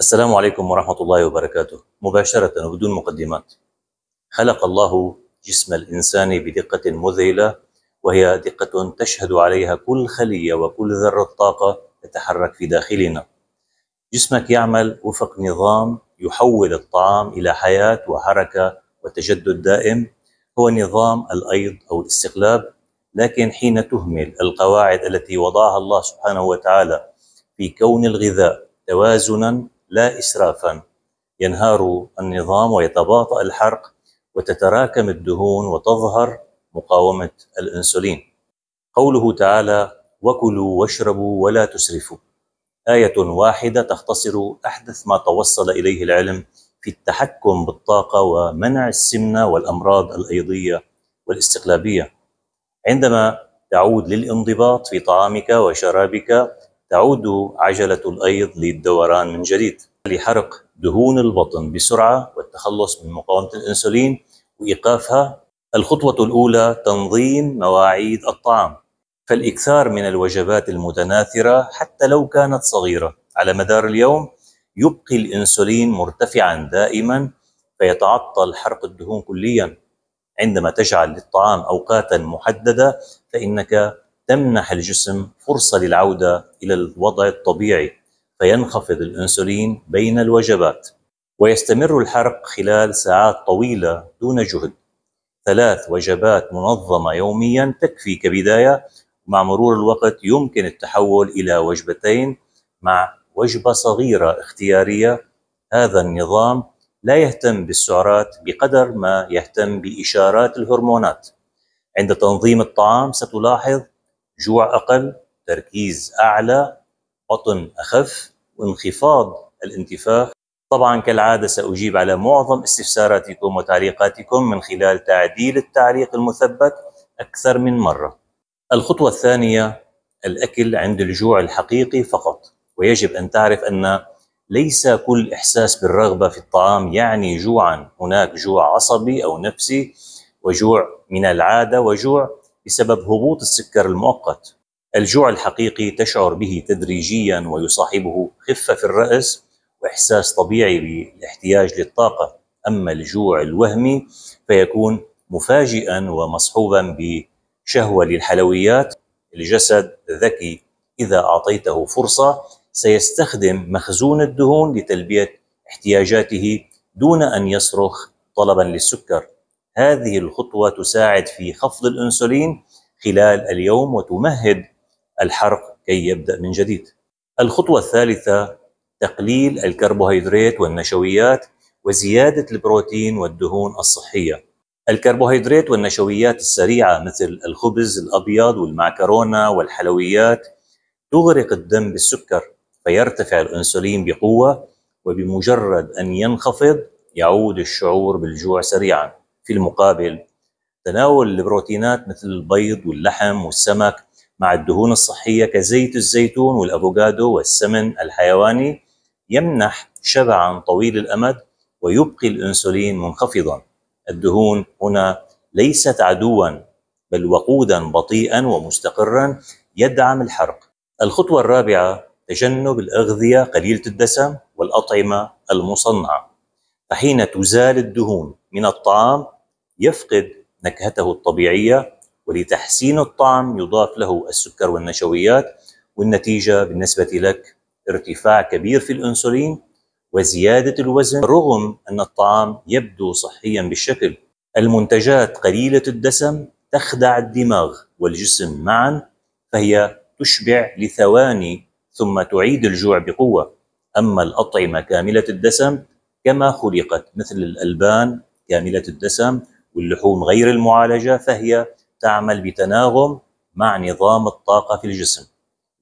السلام عليكم ورحمة الله وبركاته. مباشرة وبدون مقدمات. خلق الله جسم الإنسان بدقة مذهلة وهي دقة تشهد عليها كل خلية وكل ذرة طاقة تتحرك في داخلنا. جسمك يعمل وفق نظام يحول الطعام إلى حياة وحركة وتجدد دائم. هو نظام الأيض أو الاستقلاب لكن حين تهمل القواعد التي وضعها الله سبحانه وتعالى في كون الغذاء توازنا لا إسرافا. ينهار النظام ويتباطأ الحرق وتتراكم الدهون وتظهر مقاومة الأنسولين. قوله تعالى وكلوا واشربوا ولا تسرفوا آية واحدة تختصر أحدث ما توصل إليه العلم في التحكم بالطاقة ومنع السمنة والأمراض الأيضية والاستقلابية. عندما تعود للانضباط في طعامك وشرابك تعود عجلة الأيض للدوران من جديد لحرق دهون البطن بسرعة والتخلص من مقاومة الأنسولين وإيقافها. الخطوة الأولى تنظيم مواعيد الطعام. فالإكثار من الوجبات المتناثرة حتى لو كانت صغيرة على مدار اليوم يبقي الأنسولين مرتفعا دائما فيتعطل حرق الدهون كليا. عندما تجعل للطعام أوقاتا محددة فإنك تمنح الجسم فرصة للعودة إلى الوضع الطبيعي فينخفض الأنسولين بين الوجبات ويستمر الحرق خلال ساعات طويلة دون جهد. ثلاث وجبات منظمة يوميا تكفي كبداية مع مرور الوقت يمكن التحول إلى وجبتين مع وجبة صغيرة اختيارية. هذا النظام لا يهتم بالسعرات بقدر ما يهتم بإشارات الهرمونات. عند تنظيم الطعام ستلاحظ جوع أقل تركيز أعلى بطن أخف وانخفاض الانتفاخ. طبعا كالعادة سأجيب على معظم استفساراتكم وتعليقاتكم من خلال تعديل التعليق المثبت أكثر من مرة. الخطوة الثانية الأكل عند الجوع الحقيقي فقط. ويجب أن تعرف أن ليس كل إحساس بالرغبة في الطعام يعني جوعا. هناك جوع عصبي أو نفسي وجوع من العادة وجوع بسبب هبوط السكر المؤقت. الجوع الحقيقي تشعر به تدريجيا ويصاحبه خفة في الرأس وإحساس طبيعي بالاحتياج للطاقة. أما الجوع الوهمي فيكون مفاجئا ومصحوبا بشهوة للحلويات. الجسد ذكي إذا أعطيته فرصة سيستخدم مخزون الدهون لتلبية احتياجاته دون أن يصرخ طلبا للسكر. هذه الخطوة تساعد في خفض الأنسولين خلال اليوم وتمهد الحرق كي يبدأ من جديد. الخطوة الثالثة تقليل الكربوهيدرات والنشويات وزيادة البروتين والدهون الصحية. الكربوهيدرات والنشويات السريعة مثل الخبز الأبيض والمعكرونة والحلويات تغرق الدم بالسكر فيرتفع الأنسولين بقوة وبمجرد أن ينخفض يعود الشعور بالجوع سريعا. في المقابل. تناول البروتينات مثل البيض واللحم والسمك مع الدهون الصحية كزيت الزيتون والأفوكادو والسمن الحيواني يمنح شبعا طويل الأمد ويبقي الأنسولين منخفضا. الدهون هنا ليست عدوا بل وقودا بطيئا ومستقرا يدعم الحرق. الخطوة الرابعة تجنب الأغذية قليلة الدسم والأطعمة المصنعة. فحين تزال الدهون من الطعام يفقد نكهته الطبيعية ولتحسين الطعم يضاف له السكر والنشويات والنتيجة بالنسبة لك ارتفاع كبير في الأنسولين وزيادة الوزن رغم أن الطعام يبدو صحيا بالشكل. المنتجات قليلة الدسم تخدع الدماغ والجسم معا فهي تشبع لثواني ثم تعيد الجوع بقوة. أما الأطعمة كاملة الدسم كما خلقت مثل الألبان كاملة الدسم واللحوم غير المعالجة فهي تعمل بتناغم مع نظام الطاقة في الجسم.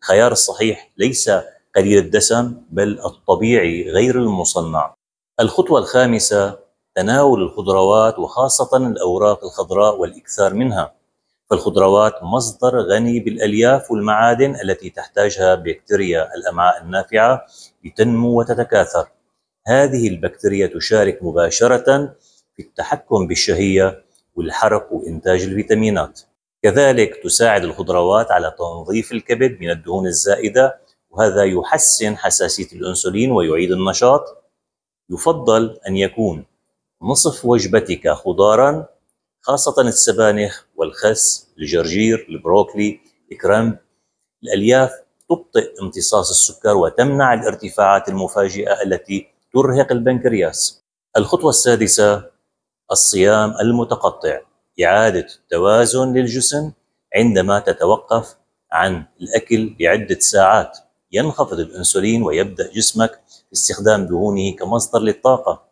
الخيار الصحيح ليس قليل الدسم بل الطبيعي غير المصنع. الخطوة الخامسة تناول الخضروات وخاصة الأوراق الخضراء والإكثار منها. فالخضروات مصدر غني بالألياف والمعادن التي تحتاجها بكتيريا الأمعاء النافعة لتنمو وتتكاثر. هذه البكتيريا تشارك مباشرة في التحكم بالشهية والحرق وإنتاج الفيتامينات. كذلك تساعد الخضروات على تنظيف الكبد من الدهون الزائدة وهذا يحسن حساسية الأنسولين ويعيد النشاط. يفضل أن يكون نصف وجبتك خضارا خاصة السبانخ والخس الجرجير البروكلي الكرنب. الألياف تبطئ امتصاص السكر وتمنع الارتفاعات المفاجئة التي ترهق البنكرياس. الخطوة السادسة الصيام المتقطع إعادة التوازن للجسم عندما تتوقف عن الأكل لعدة ساعات. ينخفض الأنسولين ويبدأ جسمك استخدام دهونه كمصدر للطاقة.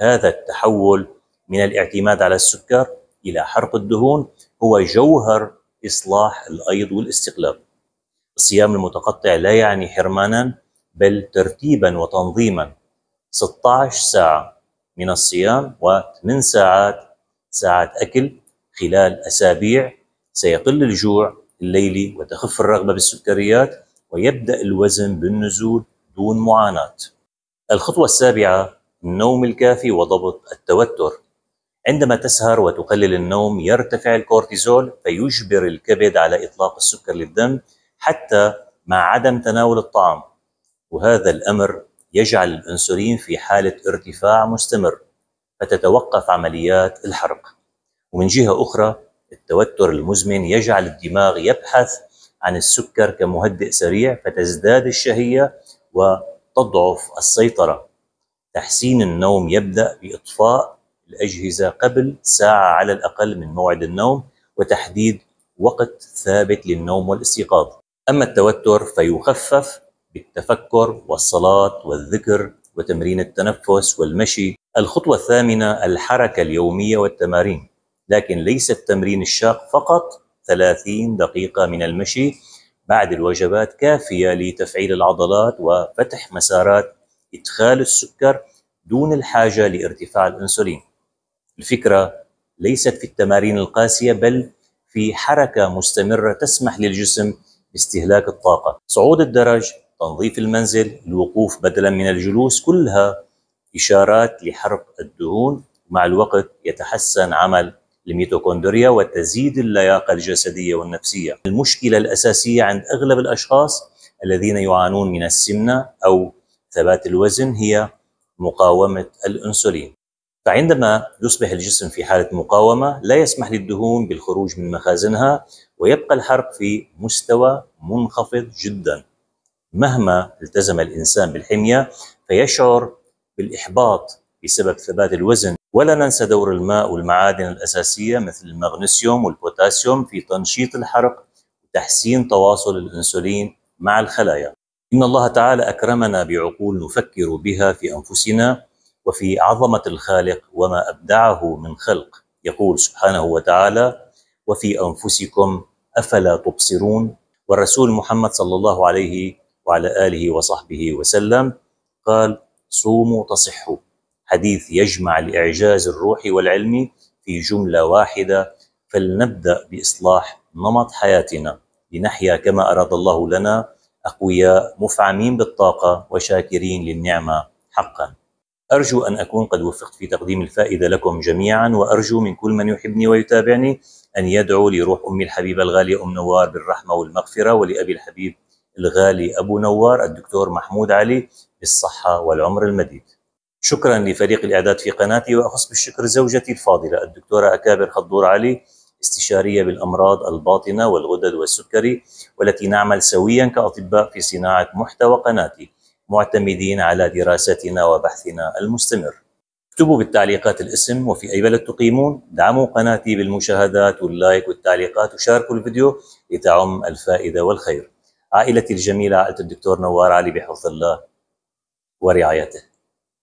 هذا التحول من الاعتماد على السكر إلى حرق الدهون هو جوهر إصلاح الأيض والاستقلاب. الصيام المتقطع لا يعني حرمانا بل ترتيبا وتنظيما. 16 ساعة. من الصيام و8 ساعات ساعات أكل خلال أسابيع. سيقل الجوع الليلي وتخف الرغبة بالسكريات ويبدأ الوزن بالنزول دون معاناة. الخطوة السابعة النوم الكافي وضبط التوتر. عندما تسهر وتقلل النوم يرتفع الكورتيزول فيجبر الكبد على إطلاق السكر للدم حتى مع عدم تناول الطعام. وهذا الأمر يجعل الأنسولين في حالة ارتفاع مستمر فتتوقف عمليات الحرق. ومن جهة أخرى التوتر المزمن يجعل الدماغ يبحث عن السكر كمهدئ سريع فتزداد الشهية وتضعف السيطرة. تحسين النوم يبدأ بإطفاء الأجهزة قبل ساعة على الأقل من موعد النوم وتحديد وقت ثابت للنوم والاستيقاظ. أما التوتر فيخفف بالتفكر والصلاة والذكر وتمرين التنفس والمشي. الخطوة الثامنة الحركة اليومية والتمارين. لكن ليس التمرين الشاق فقط 30 دقيقة من المشي بعد الوجبات كافية لتفعيل العضلات وفتح مسارات إدخال السكر دون الحاجة لارتفاع الأنسولين. الفكرة ليست في التمارين القاسية بل في حركة مستمرة تسمح للجسم باستهلاك الطاقة. صعود الدرج تنظيف المنزل الوقوف بدلا من الجلوس كلها إشارات لحرق الدهون. مع الوقت يتحسن عمل الميتوكوندريا وتزيد اللياقة الجسدية والنفسية. المشكلة الأساسية عند أغلب الأشخاص الذين يعانون من السمنة أو ثبات الوزن هي مقاومة الأنسولين. فعندما يصبح الجسم في حالة مقاومة لا يسمح للدهون بالخروج من مخازنها ويبقى الحرق في مستوى منخفض جدا. مهما التزم الإنسان بالحمية فيشعر بالإحباط بسبب ثبات الوزن. ولا ننسى دور الماء والمعادن الأساسية مثل المغنيسيوم والبوتاسيوم في تنشيط الحرق وتحسين تواصل الأنسولين مع الخلايا. إن الله تعالى أكرمنا بعقول نفكر بها في أنفسنا وفي عظمة الخالق وما أبدعه من خلق. يقول سبحانه وتعالى وفي أنفسكم أفلا تبصرون والرسول محمد صلى الله عليه وعلى آله وصحبه وسلم قال صوموا تصحوا. حديث يجمع الإعجاز الروحي والعلمي في جملة واحدة فلنبدأ بإصلاح نمط حياتنا لنحيا كما أراد الله لنا أقوياء مفعمين بالطاقة وشاكرين للنعمة حقا. أرجو أن أكون قد وفقت في تقديم الفائدة لكم جميعا وأرجو من كل من يحبني ويتابعني أن يدعو لروح أمي الحبيبة الغالية أم نوار بالرحمة والمغفرة ولأبي الحبيب الغالي أبو نوار الدكتور محمود علي بالصحة والعمر المديد. شكرا لفريق الإعداد في قناتي وأخص بالشكر زوجتي الفاضلة الدكتورة أكابر خضور علي استشارية بالأمراض الباطنة والغدد والسكري والتي نعمل سويا كأطباء في صناعة محتوى قناتي معتمدين على دراستنا وبحثنا المستمر. اكتبوا بالتعليقات الاسم وفي أي بلد تقيمون دعموا قناتي بالمشاهدات واللايك والتعليقات وشاركوا الفيديو لتعم الفائدة والخير. عائلتي الجميلة عائلة الدكتور نوار علي بحفظ الله ورعايته.